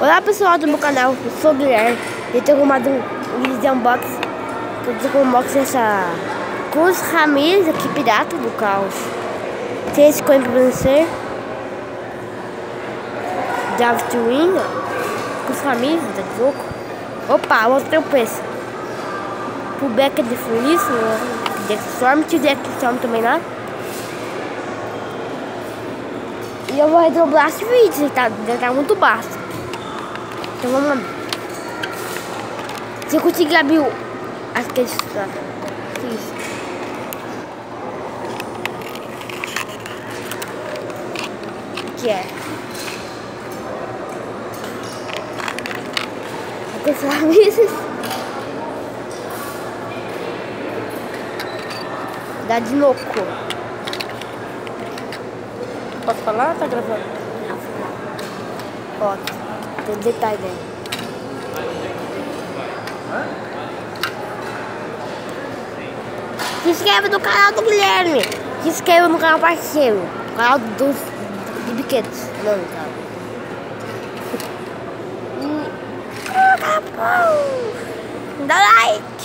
Olá pessoal do meu canal, eu sou o Guilherme e tenho arrumado um vídeo de unboxing Eu tenho unboxing essa Cruz Ramirez aqui, pirata do caos. Tem esse coin pra vencer David Twin Cruz Ramirez, tá de louco. Opa, mostrei o preço. Pro Becker de Feliz Deck Storm, tinha Deck Storm também lá. E eu vou redobrar esse vídeo, tá, já tá muito baixo então vamos lá. Se eu conseguir abrir o... Acho que é isso. Isso. O que é? Aqui Dá de louco. Posso falar? Tá gravando? Pode. Tem detalhe dele. Se inscreva no canal do Guilherme. Se inscreva no canal parceiro. No canal dos de biquetes. Não, cara. Dá like.